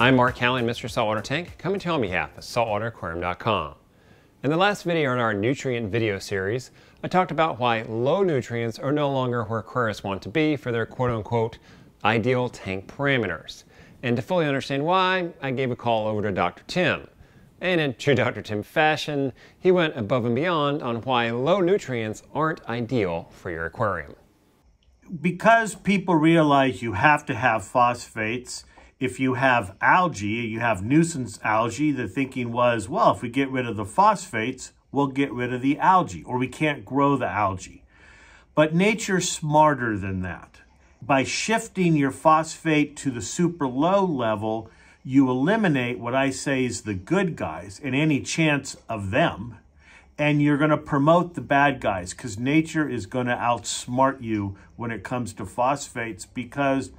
I'm Mark Callahan, Mr. Saltwater Tank, coming to you on behalf of saltwateraquarium.com. In the last video in our nutrient video series, I talked about why low nutrients are no longer where aquarists want to be for their quote-unquote ideal tank parameters. And to fully understand why, I gave a call over to Dr. Tim. And in true Dr. Tim fashion, he went above and beyond on why low nutrients aren't ideal for your aquarium. Because people realize you have to have phosphates, if you have algae, you have nuisance algae, the thinking was, well, if we get rid of the phosphates, we'll get rid of the algae, or we can't grow the algae. But nature's smarter than that. By shifting your phosphate to the super low level, you eliminate what I say is the good guys and any chance of them, and you're going to promote the bad guys because nature is going to outsmart you when it comes to phosphates because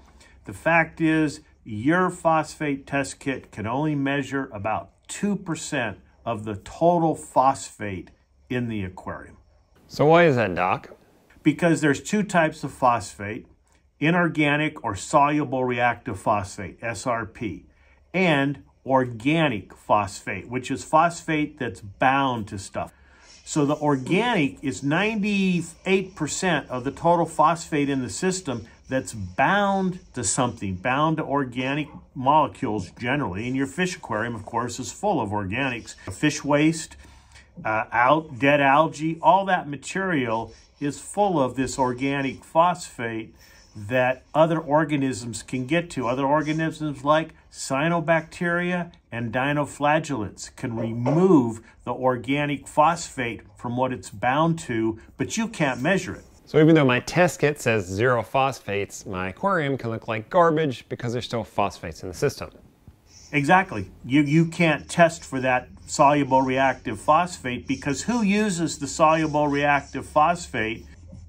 the fact is your phosphate test kit can only measure about 2% of the total phosphate in the aquarium. So why is that, Doc? Because there's two types of phosphate, inorganic or soluble reactive phosphate, SRP, and organic phosphate, which is phosphate that's bound to stuff. So the organic is 98% of the total phosphate in the system that's bound to something, bound to organic molecules generally. And your fish aquarium, of course, is full of organics. Fish waste, uh, out, dead algae, all that material is full of this organic phosphate that other organisms can get to. Other organisms like cyanobacteria and dinoflagellates can remove the organic phosphate from what it's bound to, but you can't measure it. So even though my test kit says zero phosphates, my aquarium can look like garbage because there's still phosphates in the system. Exactly. You, you can't test for that soluble reactive phosphate because who uses the soluble reactive phosphate?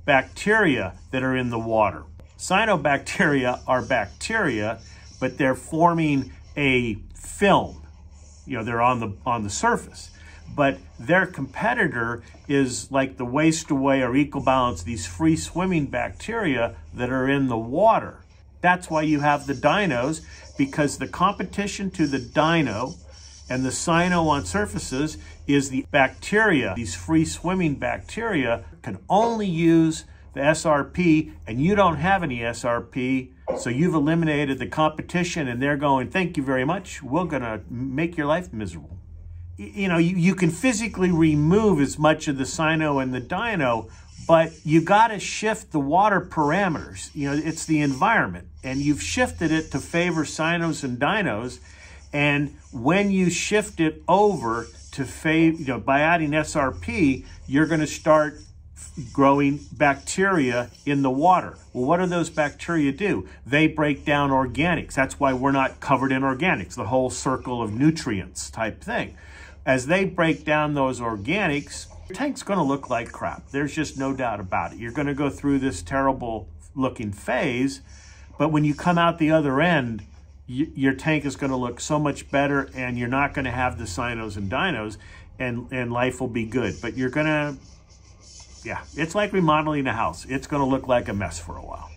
Bacteria that are in the water. Cyanobacteria are bacteria, but they're forming a film. You know, they're on the on the surface but their competitor is like the waste away or ecobalance, these free swimming bacteria that are in the water. That's why you have the dinos, because the competition to the dino and the cyano on surfaces is the bacteria. These free swimming bacteria can only use the SRP, and you don't have any SRP, so you've eliminated the competition, and they're going, thank you very much. We're going to make your life miserable you know, you, you can physically remove as much of the cyano and the dino, but you got to shift the water parameters. You know, it's the environment, and you've shifted it to favor cyanos and dinos. And when you shift it over to favor, you know, by adding SRP, you're going to start growing bacteria in the water. Well, what do those bacteria do? They break down organics. That's why we're not covered in organics, the whole circle of nutrients type thing as they break down those organics, your tank's going to look like crap. There's just no doubt about it. You're going to go through this terrible looking phase, but when you come out the other end, your tank is going to look so much better and you're not going to have the cyanos and dinos and, and life will be good. But you're going to, yeah, it's like remodeling a house. It's going to look like a mess for a while.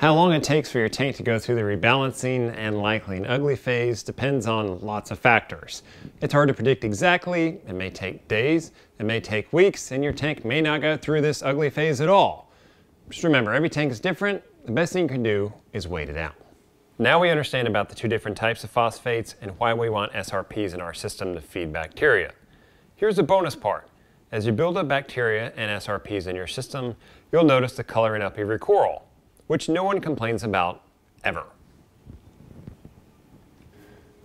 How long it takes for your tank to go through the rebalancing and likely an ugly phase depends on lots of factors. It's hard to predict exactly, it may take days, it may take weeks, and your tank may not go through this ugly phase at all. Just remember, every tank is different, the best thing you can do is wait it out. Now we understand about the two different types of phosphates and why we want SRPs in our system to feed bacteria. Here's the bonus part. As you build up bacteria and SRPs in your system, you'll notice the coloring up of your coral which no one complains about ever.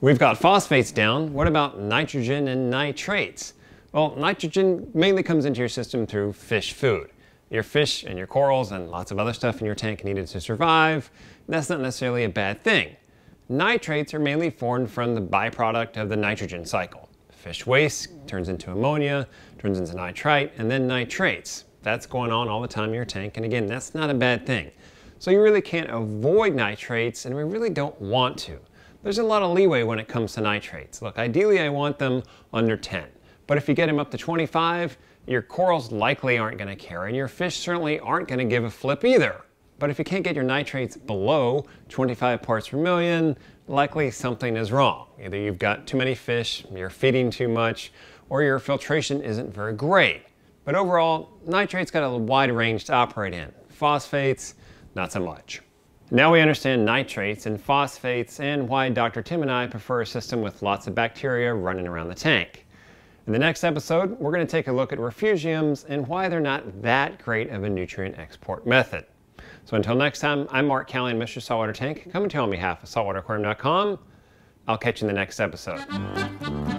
We've got phosphates down. What about nitrogen and nitrates? Well, nitrogen mainly comes into your system through fish food. Your fish and your corals and lots of other stuff in your tank needed to survive. That's not necessarily a bad thing. Nitrates are mainly formed from the byproduct of the nitrogen cycle. Fish waste turns into ammonia, turns into nitrite, and then nitrates. That's going on all the time in your tank, and again, that's not a bad thing. So you really can't avoid nitrates, and we really don't want to. There's a lot of leeway when it comes to nitrates. Look, ideally I want them under 10, but if you get them up to 25, your corals likely aren't going to care, and your fish certainly aren't going to give a flip either. But if you can't get your nitrates below 25 parts per million, likely something is wrong. Either you've got too many fish, you're feeding too much, or your filtration isn't very great. But overall, nitrates got a wide range to operate in. Phosphates, not so much. Now we understand nitrates and phosphates and why Dr. Tim and I prefer a system with lots of bacteria running around the tank. In the next episode, we're going to take a look at refugiums and why they're not that great of a nutrient export method. So until next time, I'm Mark Callahan, Mr. Saltwater Tank, coming to you on behalf of saltwateraquarium.com. I'll catch you in the next episode.